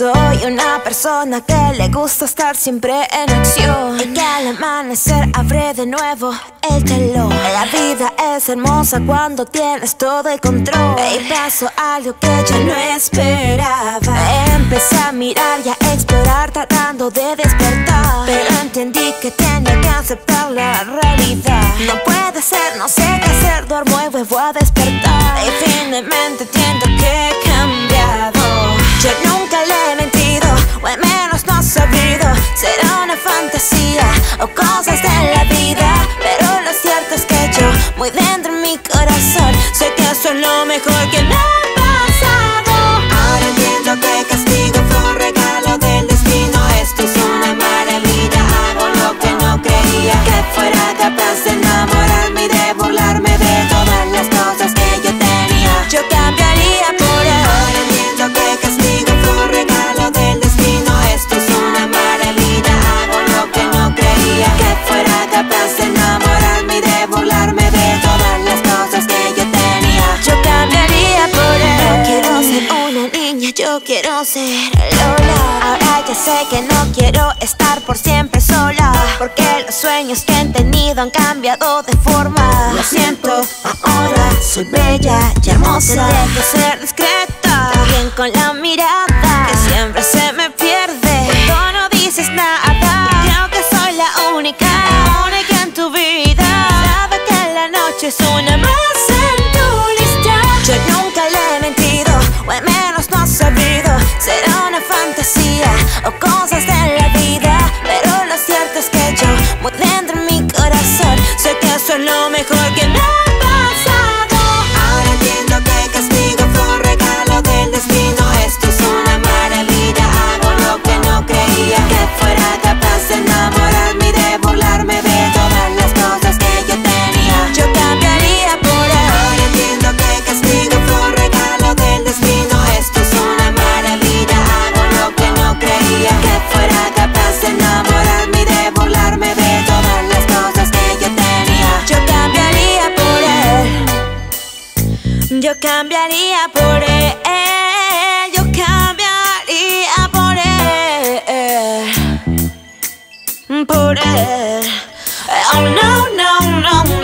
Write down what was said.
Soy una persona que le gusta estar siempre en acción. Y que al amanecer abre de nuevo el telón. La vida es hermosa cuando tienes todo el control. Y pasó algo que yo no esperaba. Empecé a mirar y a explorar tratando de despertar. Pero entendí que tenía que aceptar la realidad. No puede ser, no sé qué hacer, duermo y vuelvo a despertar. Y finalmente entiendo muy dentro en mi corazón. Sé que es lo mejor que me quiero ser Lola. Ahora ya sé que no quiero estar por siempre sola Porque los sueños que he tenido han cambiado de forma. Lo siento, ahora soy bella y hermosa. Tendré que ser discreta, también con la mirada Que siempre se me pierde. Cuando no dices nada Creo que soy la única, la única en tu vida. Sabe que la noche es una más en tu lista. Yo nunca le he mentido, savez cambiaría por él, yo cambiaría por él, por él. Oh no, no, no.